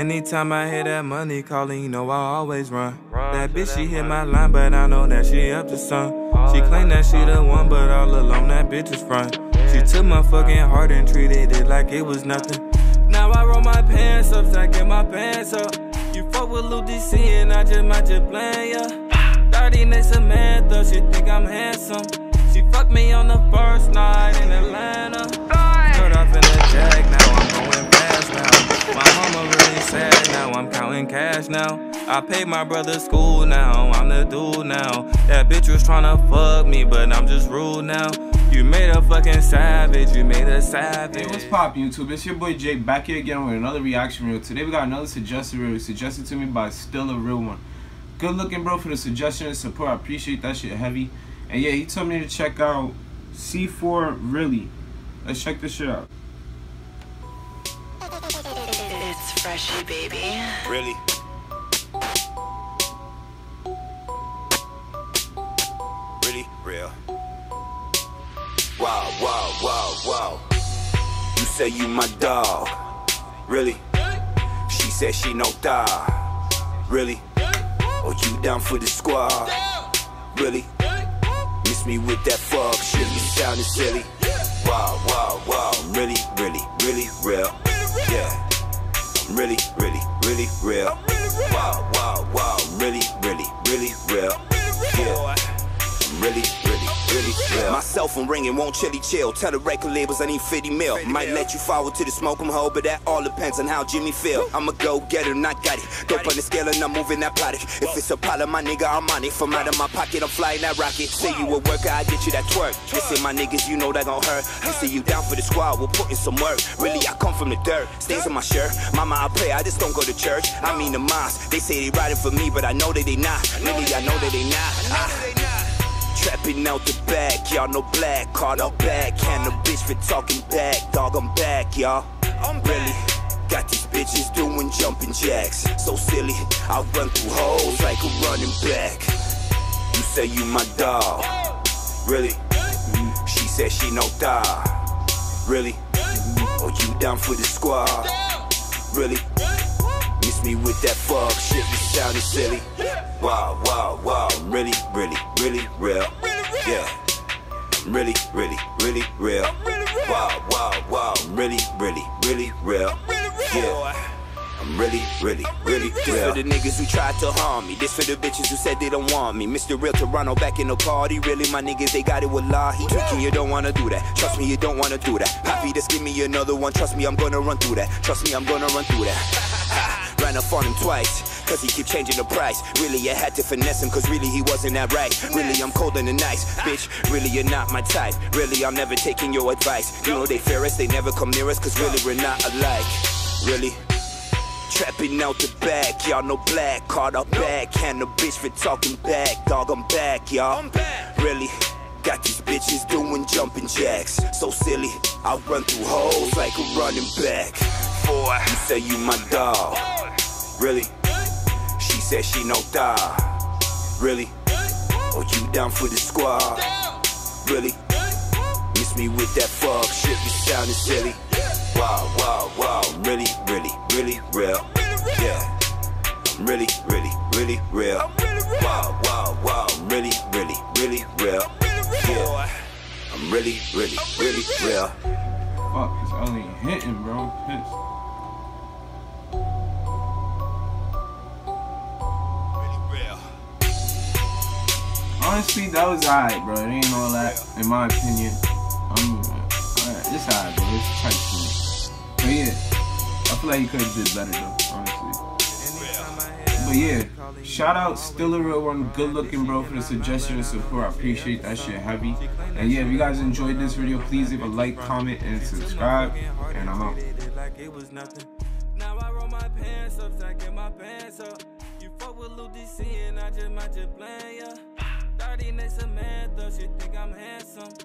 Anytime I hear that money calling, you know I always run. That bitch, she hit my line, but I know that she up to some. She claim that she the one, but all alone that bitch is front. She took my fucking heart and treated it like it was nothing. Now I roll my pants up, so I get my pants up. You fuck with Lil DC and I just might just blame ya. 30 next Samantha, she think I'm handsome. She fucked me on the first night in Atlanta. Now. I paid my brother's school now, I'm the dude now. That bitch was tryna fuck me, but I'm just rude now. You made a fucking savage, you made a savage. Hey, what's pop YouTube? It's your boy Jake back here again with another reaction reel. Today we got another suggested reel suggested to me by Still a Real One. Good looking bro for the suggestion and support. I appreciate that shit heavy. And yeah, he told me to check out C4 Really. Let's check this shit out. It's freshy, baby. Really? Really? Wow, wow, wow, wow. You say you my dog. Really? She said she no dog. Really? Oh, you down for the squad? Really? Miss me with that fuck shit, you sounding silly. Wow, wow, wow. Really, really, really real. Yeah. I'm really, really, really real. Wow, wow, wow. Really, really, really real. Yeah. I'm really, My cell phone ringing, won't chilly chill. Tell the record labels I need 50 mil. Might let you forward to the smoke 'em hole, but that all depends on how Jimmy feel. I'ma go get it not got it. Dope on the scale and I'm moving that product. If it's a problem, my nigga, I'm on it. From out of my pocket, I'm flying that rocket. Say you a worker, I get you that twerk. Listen, my niggas, you know that gon' hurt. You say you down for the squad, we'll put in some work. Really, I come from the dirt. Stains on my shirt. Mama, I pray, I just don't go to church. I mean the mosque. They say they riding for me, but I know that they not. Really, I know that they not. Ah. Trapping out the back, y'all know black, caught up back. And the bitch for talking back, dog, I'm back, y'all. I'm really got these bitches doing jumping jacks. So silly, I run through holes like a running back. You say you my dog, really? Mm-hmm. She said she no dog, really? Mm-hmm. Oh, you down for the squad, really? Miss me with that fuck shit, you sounding silly. Wow, wow, wow, really, really, really real. Yeah. I'm really, really, really real. Wow, wow, wow, really, really, really real. Yeah. I'm really, really, really real. This for the niggas who tried to harm me. This for the bitches who said they don't want me. Mr. Real Toronto back in the party. Really, my niggas, they got it with Lahi. Tweaking, you don't wanna do that. Trust me, you don't wanna do that. Poppy, just give me another one. Trust me, I'm gonna run through that. Trust me, I'm gonna run through that. Ran up on him twice. Cause he keep changing the price. Really, I had to finesse him, cause really he wasn't that right. Really, I'm cold and nice. Bitch, really, you're not my type. Really, I'm never taking your advice. You know they fear us, they never come near us, cause really, we're not alike. Really? Trapping out the back, y'all know black. Caught up back, and the bitch for talking back. Dog, I'm back, y'all. Really? Got these bitches doing jumping jacks. So silly, I run through holes like a running back. Boy, you say you my dog. Really? She said she no dog. Really? Oh, you down for the squad? Really? Miss me with that fuck shit, you sounding silly. Wow, wow, wow, really, really, really real. Yeah. I'm really, really, really real. Wow, wow, wow, really, really, really real. Yeah. I'm really, really, really real. Fuck, it's only hitting, bro. I'm Honestly, that was alright, bro. It ain't all that, in my opinion. I'm, alright, it's alright, bro. It's tight. But yeah, I feel like he could have did better, though, honestly. But yeah, shout out Still a Real One, good looking bro for the suggestion and support. I appreciate that shit heavy. And yeah, if you guys enjoyed this video, please leave a like, comment, and subscribe. And I'm out. You fuck with and I just might just blame ya. 30 next Samantha, she think I'm handsome.